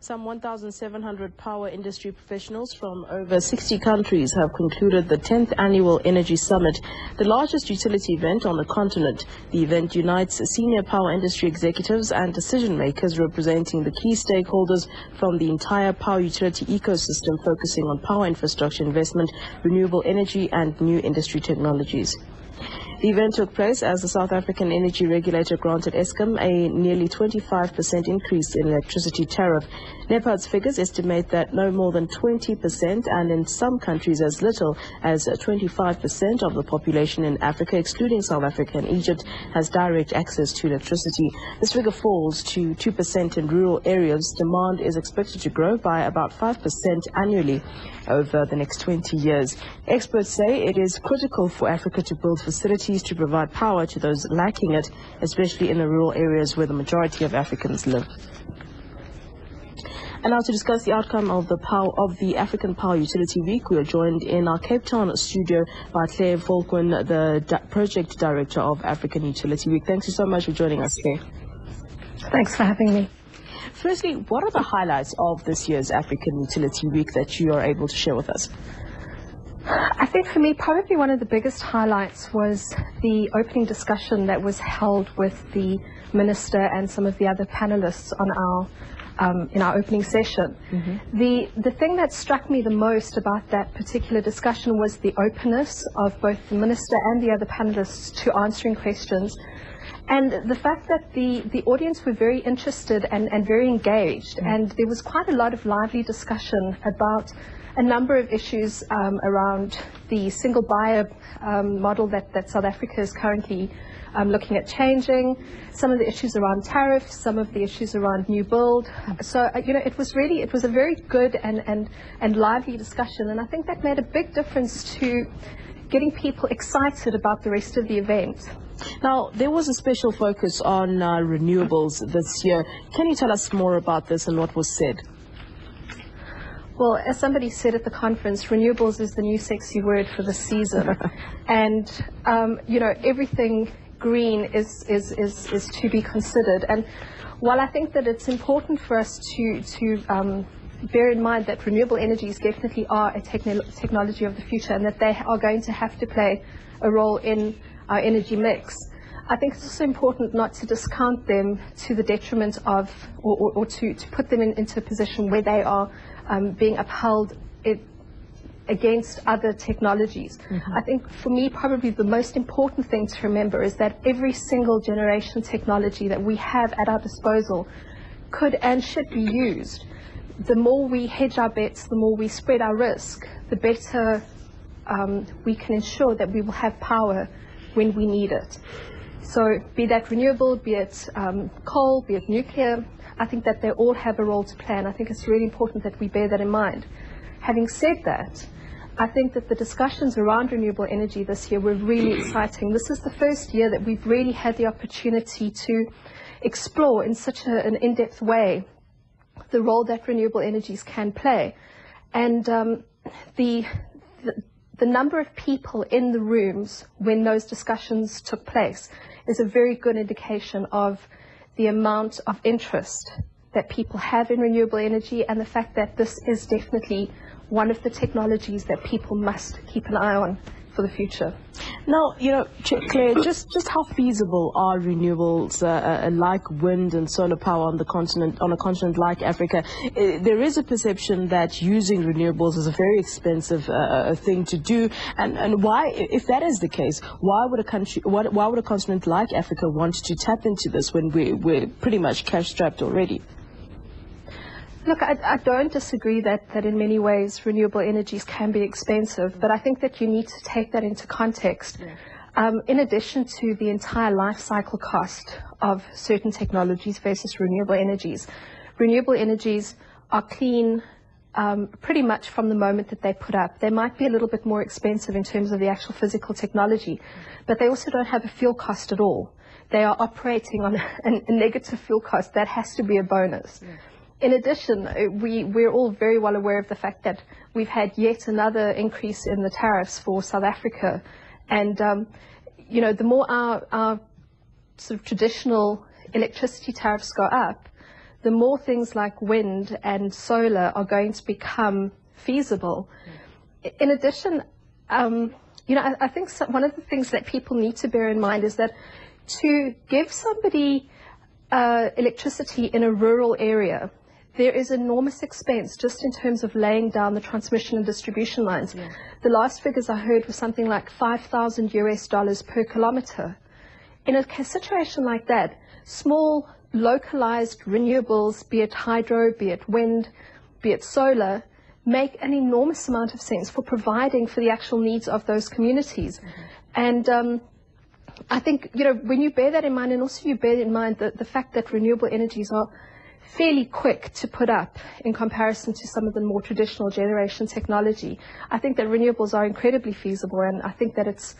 Some 1,700 power industry professionals from over 60 countries have concluded the 10th annual Energy Summit, the largest utility event on the continent. The event unites senior power industry executives and decision makers representing the key stakeholders from the entire power utility ecosystem, focusing on power infrastructure investment, renewable energy, and new industry technologies. The event took place as the South African Energy Regulator granted Eskom a nearly 25% increase in electricity tariff. NEPAD's figures estimate that no more than 20% and in some countries as little as 25% of the population in Africa, excluding South Africa and Egypt, has direct access to electricity. This figure falls to 2% in rural areas. Demand is expected to grow by about 5% annually over the next 20 years. Experts say it is critical for Africa to build facilities to provide power to those lacking it, especially in the rural areas where the majority of Africans live. And now to discuss the outcome of the power of the African Power Utility Week, we are joined in our Cape Town studio by Claire Volkwyn, the di project director of African Utility Week. Thanks so much for joining us, Claire. Thanks for having me. Firstly, what are the highlights of this year's African Utility Week that you are able to share with us? I think for me, probably one of the biggest highlights was the opening discussion that was held with the minister and some of the other panelists on our um, in our opening session. Mm -hmm. The the thing that struck me the most about that particular discussion was the openness of both the minister and the other panelists to answering questions and the fact that the, the audience were very interested and, and very engaged, mm. and there was quite a lot of lively discussion about a number of issues um, around the single buyer um, model that, that South Africa is currently um, looking at changing, some of the issues around tariffs, some of the issues around new build. So, uh, you know, it was really, it was a very good and, and, and lively discussion, and I think that made a big difference to getting people excited about the rest of the event. Now, there was a special focus on uh, renewables this year. Can you tell us more about this and what was said? Well, as somebody said at the conference, renewables is the new sexy word for the season. and, um, you know, everything green is, is, is, is to be considered. And while I think that it's important for us to, to um, bear in mind that renewable energies definitely are a techno technology of the future and that they are going to have to play a role in our energy mix. I think it's also important not to discount them to the detriment of, or, or, or to, to put them in, into a position where they are um, being upheld it, against other technologies. Mm -hmm. I think for me, probably the most important thing to remember is that every single generation technology that we have at our disposal could and should be used. The more we hedge our bets, the more we spread our risk, the better um, we can ensure that we will have power when we need it. So be that renewable, be it um, coal, be it nuclear, I think that they all have a role to play, and I think it's really important that we bear that in mind. Having said that, I think that the discussions around renewable energy this year were really exciting. This is the first year that we've really had the opportunity to explore in such a, an in-depth way the role that renewable energies can play. And um, the, the, the number of people in the rooms when those discussions took place is a very good indication of the amount of interest that people have in renewable energy and the fact that this is definitely one of the technologies that people must keep an eye on for the future. Now, you know, Claire, just, just how feasible are renewables uh, uh, like wind and solar power on the continent, on a continent like Africa? Uh, there is a perception that using renewables is a very expensive uh, uh, thing to do, and and why, if that is the case, why would a country, why, why would a continent like Africa want to tap into this when we we're pretty much cash strapped already? Look, I, I, don't disagree that, that in many ways renewable energies can be expensive, but I think that you need to take that into context. Yeah. Um, in addition to the entire life cycle cost of certain technologies versus renewable energies, renewable energies are clean um, pretty much from the moment that they put up. They might be a little bit more expensive in terms of the actual physical technology, but they also don't have a fuel cost at all. They are operating on a, a negative fuel cost. That has to be a bonus. Yeah. In addition, uh, we, we're all very well aware of the fact that we've had yet another increase in the tariffs for South Africa. And, um, you know, the more our, our sort of traditional electricity tariffs go up, the more things like wind and solar are going to become feasible. In addition, um, you know, I, I think some, one of the things that people need to bear in mind is that to give somebody uh, electricity in a rural area, there is enormous expense just in terms of laying down the transmission and distribution lines. Yeah. The last figures I heard were something like 5,000 US dollars per kilometer. In a situation like that, small localized renewables, be it hydro, be it wind, be it solar, make an enormous amount of sense for providing for the actual needs of those communities. Mm-hmm. And um, I think, you know, when you bear that in mind, and also you bear in mind the, the fact that renewable energies are fairly quick to put up in comparison to some of the more traditional generation technology, I think that renewables are incredibly feasible, and I think that it's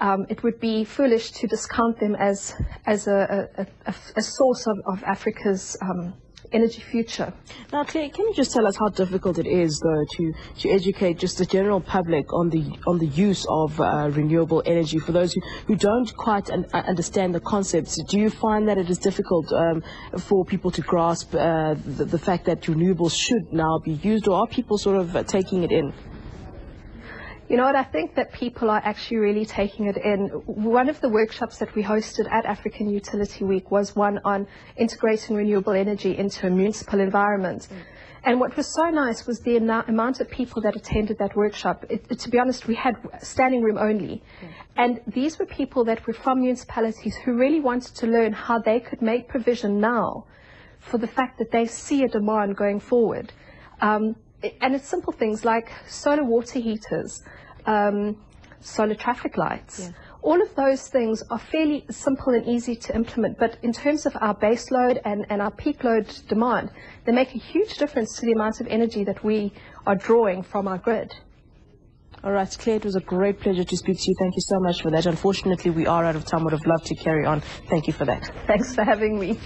um, it would be foolish to discount them as as a, a, a, a source of, of Africa's um, energy future. Now, Claire, can you just tell us how difficult it is, though, to, to educate just the general public on the on the use of uh, renewable energy for those who, who don't quite un understand the concepts? Do you find that it is difficult um, for people to grasp uh, the, the fact that renewables should now be used, or are people sort of uh, taking it in? You know what, I think that people are actually really taking it in. One of the workshops that we hosted at African Utility Week was one on integrating renewable energy into a municipal environment. Mm. And what was so nice was the amount of people that attended that workshop. It, it, to be honest, we had standing room only. Mm. And these were people that were from municipalities who really wanted to learn how they could make provision now for the fact that they see a demand going forward. Um, and it's simple things like solar water heaters, um, solar traffic lights. Yeah. All of those things are fairly simple and easy to implement, but in terms of our base load and, and our peak load demand, they make a huge difference to the amount of energy that we are drawing from our grid. All right, Claire, it was a great pleasure to speak to you. Thank you so much for that. Unfortunately, we are out of time. Would have loved to carry on. Thank you for that. Thanks for having me.